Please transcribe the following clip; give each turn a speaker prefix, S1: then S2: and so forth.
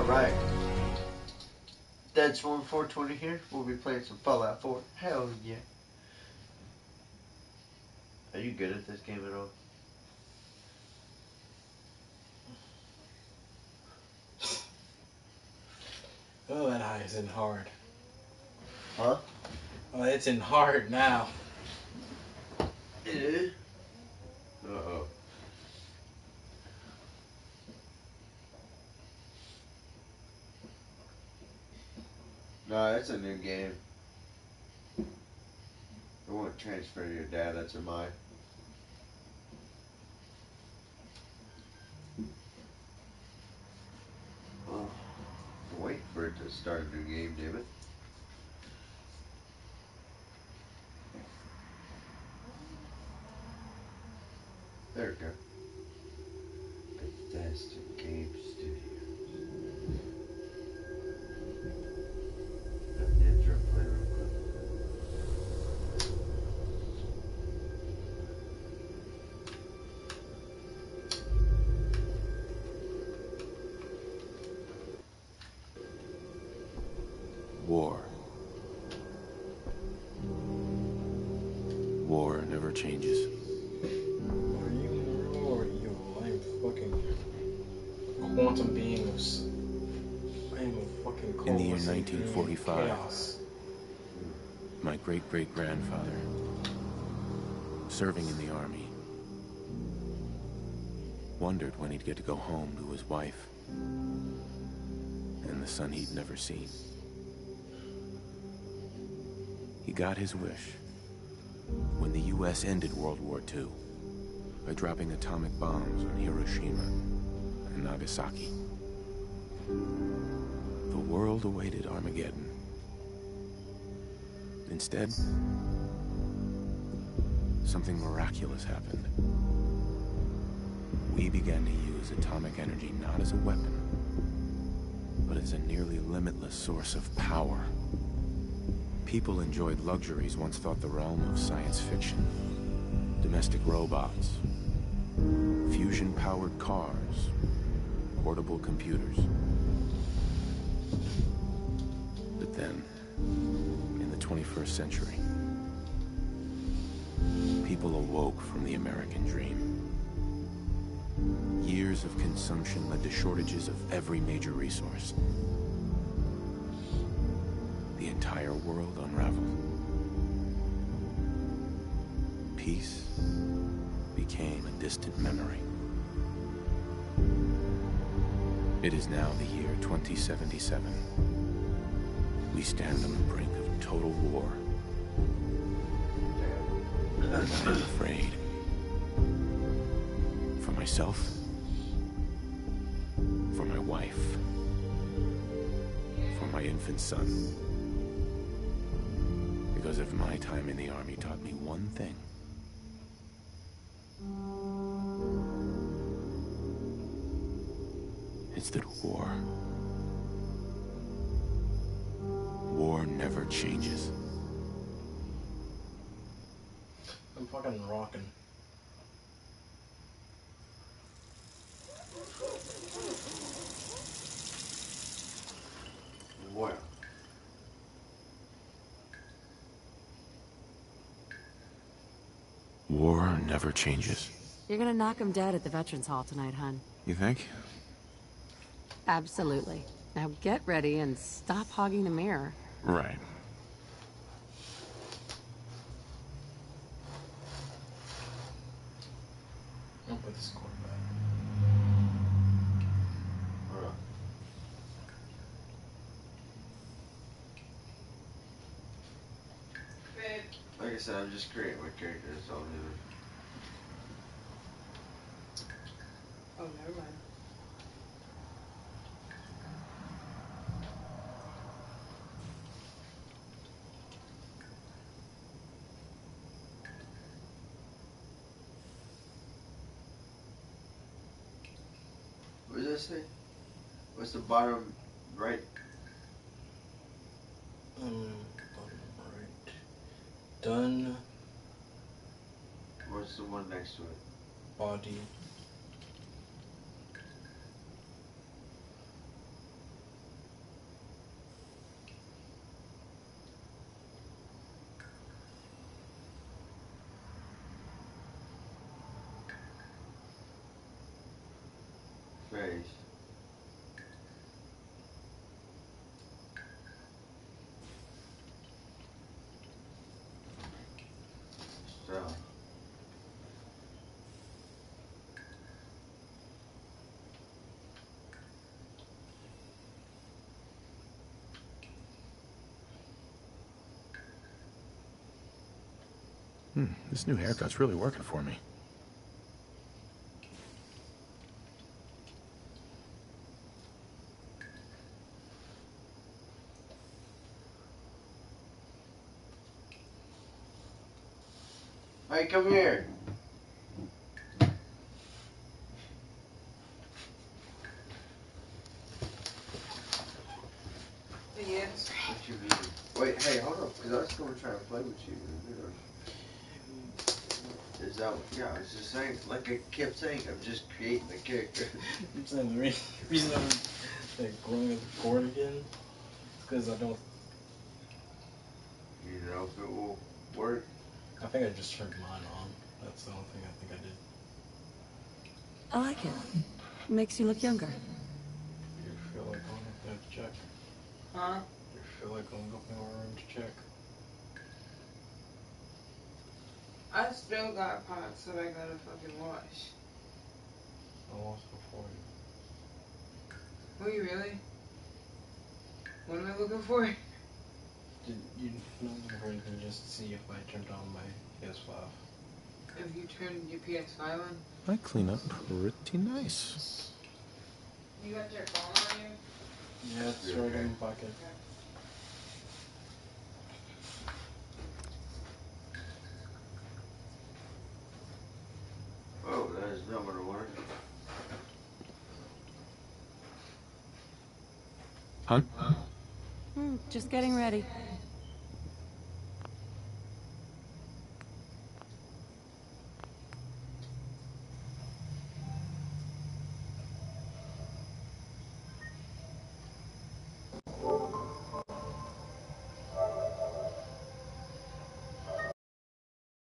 S1: Alright. That's one 420 here. We'll be playing some Fallout 4. Hell yeah. Are you good at this game at all?
S2: Oh, that eye is in hard.
S1: Huh?
S2: Oh, it's in hard now.
S1: It is. Uh oh. A new game. I won't transfer to your dad, that's a mine. Wait for it to start a new game, damn it. There we go. Bethesda Game
S3: War never changes.
S2: Are you or are you? I'm fucking quantum beings. I am a fucking
S3: In the year 1945.
S2: Chaos.
S3: My great great grandfather, serving in the army, wondered when he'd get to go home to his wife and the son he'd never seen. He got his wish when the U.S. ended World War II by dropping atomic bombs on Hiroshima and Nagasaki. The world awaited Armageddon. Instead, something miraculous happened. We began to use atomic energy not as a weapon, but as a nearly limitless source of power. People enjoyed luxuries once thought the realm of science fiction. Domestic robots, fusion-powered cars, portable computers. But then, in the 21st century, people awoke from the American dream. Years of consumption led to shortages of every major resource. Entire world unraveled. Peace became a distant memory. It is now the year 2077. We stand on the brink of total war. And I'm afraid. For myself. For my wife. For my infant son. My time in the army taught me one thing, it's that war. War never changes.
S2: I'm fucking rocking.
S3: War never changes.
S4: You're gonna knock him dead at the Veterans Hall tonight, hun.
S3: You think?
S4: Absolutely. Now get ready and stop hogging the mirror.
S3: Right.
S2: I'll put this cord back.
S1: Alright. Like I said, I'm just creating my character, that's all I'm doing.
S4: Oh, never mind.
S1: What does that say? What's the bottom right?
S2: Um, bottom right done.
S1: What's the one next to it?
S2: Body. Face.
S3: Hmm, this new haircut's really working for me.
S1: Hey, come here.
S5: Yes.
S1: What you mean? Wait, hey, hold up, because I was going to try to play with you. Is that what, yeah, I was just saying, like I kept saying, I'm just creating the character.
S2: I'm saying the re- reason I'm like going with Gord again is because I don't.
S1: you know if it will work.
S2: I think I just turned mine on. That's the only thing I think I did.
S4: I like it. Makes you look younger.
S2: You feel like going up there to check?
S5: Huh?
S2: You feel like going up in our room to check?
S5: I still got pots that I gotta fucking wash.
S2: I lost before you.
S5: Will you really? What am I looking for?
S2: Did you not looking for anything just to see if I turned on my PS5?
S5: If you turned your PS5 on?
S3: I clean up pretty nice.
S5: You got your phone on you?
S2: Yeah, it's right in my pocket.
S1: Oh, that is not gonna work.
S4: Hmm, just getting ready.